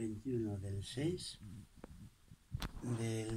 21 del 6 del